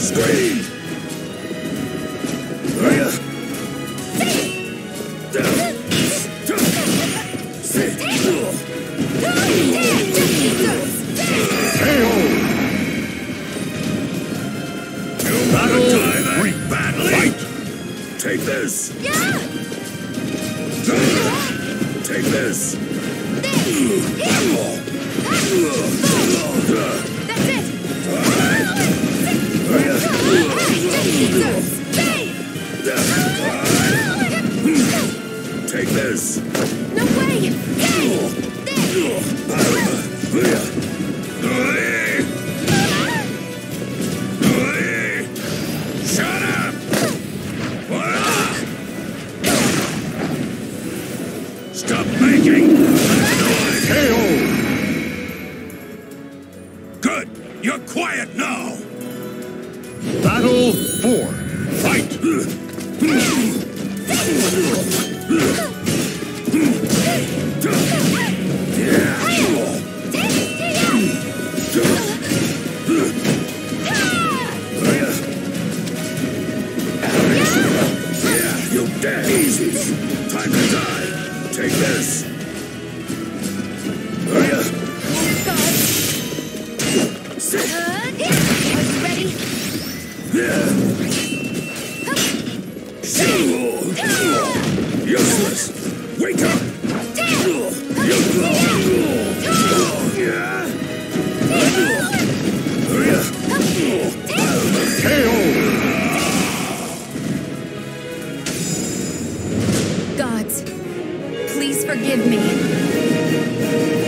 Scream! Up! Battle fight! Take this! Take this! Take No way! Hey! This! Shut up! Stop making noise! KO! Good! You're quiet now! Battle 4 dead. Easy. Time to die. Take this. Hurry up. Sit. Are you ready? Yeah. Useless. Wake up. Yeah. Forgive me.